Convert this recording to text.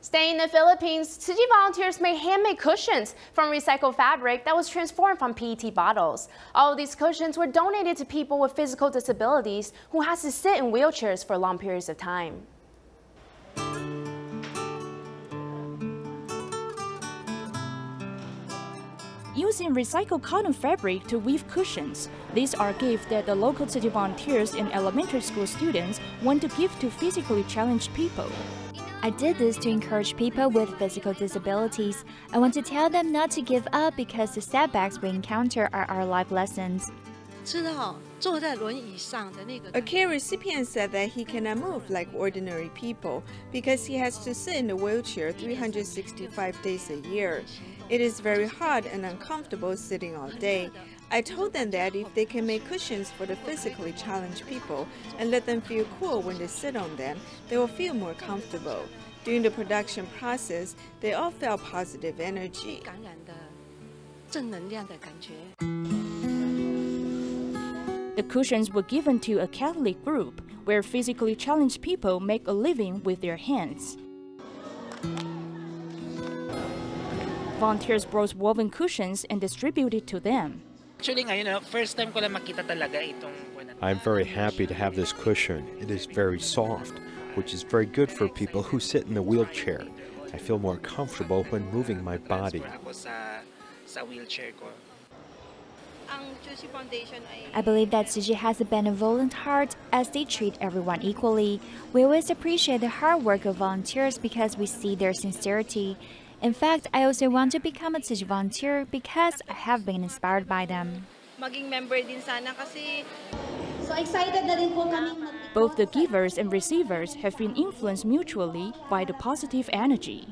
Staying in the Philippines, Chi volunteers made handmade cushions from recycled fabric that was transformed from PET bottles. All of these cushions were donated to people with physical disabilities who has to sit in wheelchairs for long periods of time. using recycled cotton fabric to weave cushions. These are gifts that the local city volunteers and elementary school students want to give to physically challenged people. I did this to encourage people with physical disabilities. I want to tell them not to give up because the setbacks we encounter are our life lessons. A care recipient said that he cannot move like ordinary people because he has to sit in a wheelchair 365 days a year. It is very hard and uncomfortable sitting all day. I told them that if they can make cushions for the physically challenged people and let them feel cool when they sit on them, they will feel more comfortable. During the production process, they all felt positive energy. The cushions were given to a Catholic group where physically challenged people make a living with their hands. Volunteers brought woven cushions and distributed to them. Actually ngayon, first time ko lang makita talaga itong... I'm very happy to have this cushion. It is very soft, which is very good for people who sit in a wheelchair. I feel more comfortable when moving my body. I believe that Tzu Chi has a benevolent heart as they treat everyone equally. We always appreciate the hard work of volunteers because we see their sincerity. In fact, I also want to become a Tzu Chi volunteer because I have been inspired by them. Both the givers and receivers have been influenced mutually by the positive energy.